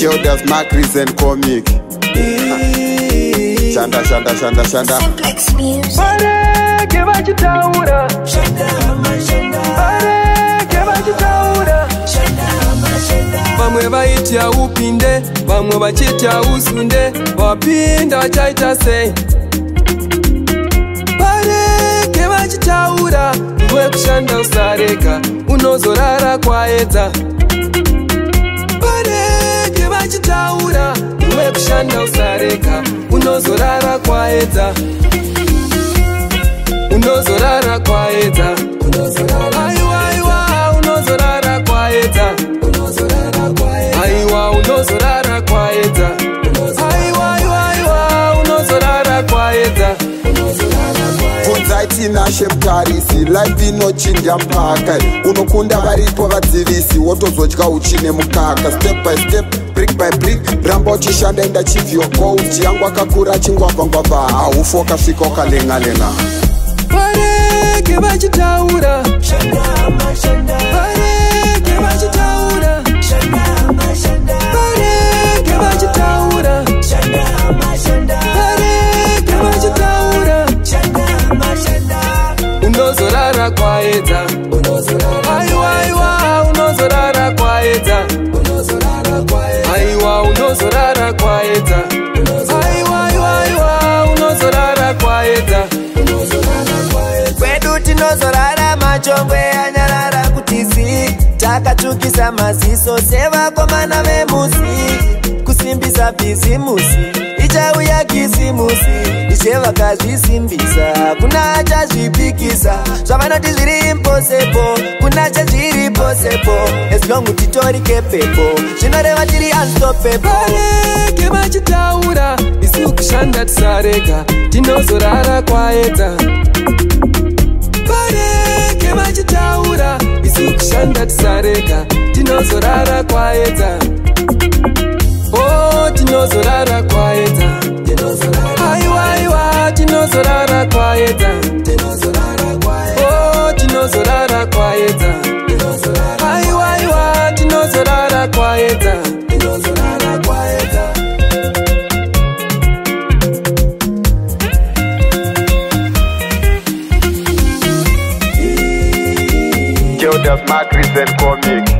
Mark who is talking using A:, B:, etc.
A: Jodas Macris and Comic. Shanda, shanda, shanda, shanda.
B: Music.
C: vareke vachitaura. Vareke vachitaura. Vamwe vaiti haupinde vamwe vachiti hausunde wapinda vachaita sei. Vareke vachitaura wekushanda usarega unozorara kwaedza wekushanda usarega unozorara kwaedza. Unozorara kwaedza. Aiwaiwa unozorara kwaedza. Aiwa unozorara kwaedza. Aiwaiwaiwa unozorara kwaedza.
A: Bvunzai tinashe mutarisi life inochinja mpaka. Unokunda varipo vadzivisi wotozodya uchine mukaka. Step by step brick by brick. Ramba uchishanda enda chivyoko uchiyangu akakura achingwavhangwavha haufu wakasvika ukalenga-lenga
C: vareke vachitaura vareke vachitaura vareke vachitaura vareke vachitaura unozorara kwaedza aiwaiwa unozorara kwaedza. Aiwaiwaiwa unozorara kwaedza.
D: Kwedu tinozorara machongwe anyarara kutisi takatsvukisa maziso sevakomana vemusi kusimbisa bhizimusi ichauya kisimusi ichevakazvisimbisa kuna achazvipikisa zvavanoti zviri imposepo kuna chazviri posepo eslongu titori kepepo zvinoreva tiri unstopepo
C: vareke vachitaura isu kushanda tisarega tinozorara kwaedza. Vareke vachitaura isu kushanda tisarega tinozorara kwaedza killed my Mark Reason comic.